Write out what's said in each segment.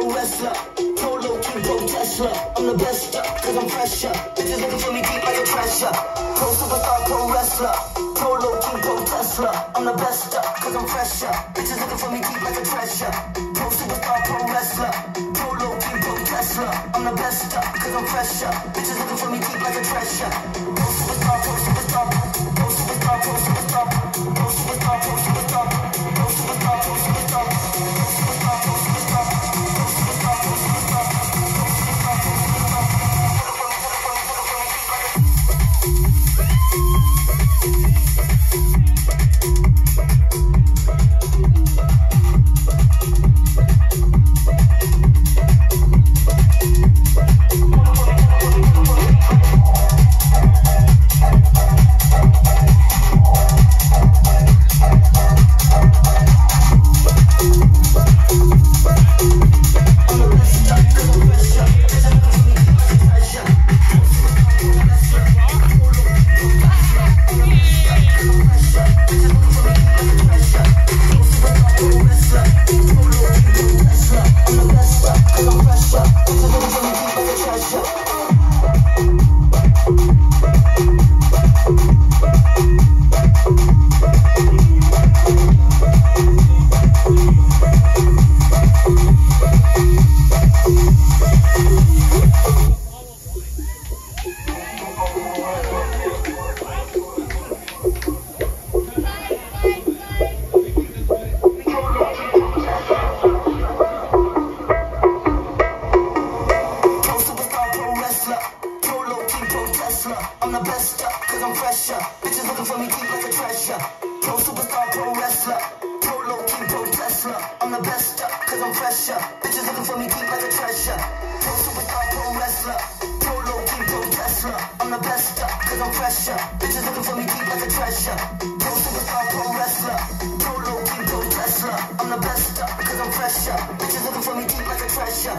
pro wrestler. Polo, Evo, Tesla. I'm the best up, cause I'm fresher. Bitches looking for me deep like a treasure. Pro superstar, pro wrestler. Polo, Evo, Tesla. I'm the best up, cause I'm fresher. Bitches looking for me deep like a treasure. Pro superstar, pro wrestler. Polo, Evo, Tesla. I'm the best up, cause I'm fresher. Bitches looking for me deep like a treasure. Cause Bitches looking for me deep like a treasure. Pro superstar, pro wrestler. Polo, king, pro Tesla. I'm the best up, cause I'm pressure. Bitches looking for me deep like a treasure. Pro superstar, pro wrestler. Polo, king, pro Tesla. I'm the best up, cause I'm pressure. Bitches looking for me deep like a treasure.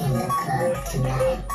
in the club tonight.